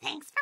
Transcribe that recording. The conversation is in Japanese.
Thanks for